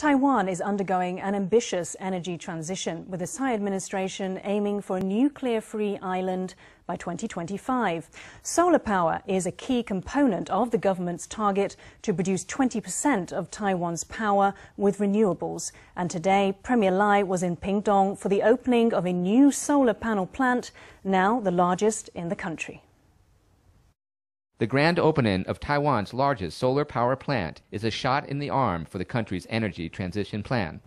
Taiwan is undergoing an ambitious energy transition, with the Tsai administration aiming for a nuclear free island by 2025. Solar power is a key component of the government's target to produce 20% of Taiwan's power with renewables. And today, Premier Lai was in Pingtung for the opening of a new solar panel plant, now the largest in the country. The grand opening of Taiwan's largest solar power plant is a shot in the arm for the country's energy transition plan.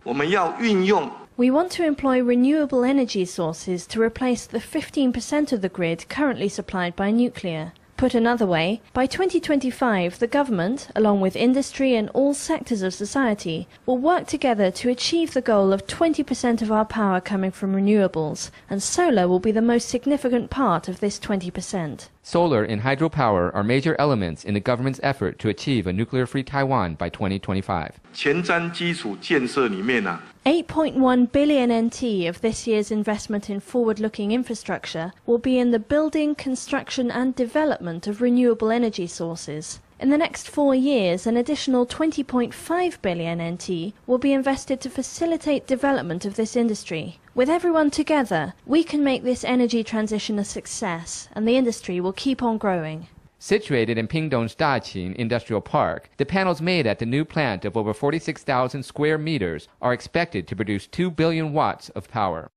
We want to employ renewable energy sources to replace the 15% of the grid currently supplied by nuclear. Put another way, by 2025, the government, along with industry and all sectors of society, will work together to achieve the goal of 20% of our power coming from renewables, and solar will be the most significant part of this 20%. Solar and hydropower are major elements in the government's effort to achieve a nuclear free Taiwan by 2025. 8.1 billion NT of this year's investment in forward-looking infrastructure will be in the building, construction and development of renewable energy sources. In the next four years, an additional 20.5 billion NT will be invested to facilitate development of this industry. With everyone together, we can make this energy transition a success, and the industry will keep on growing. Situated in Pingtung's Daching Industrial Park, the panels made at the new plant of over 46,000 square meters are expected to produce 2 billion watts of power.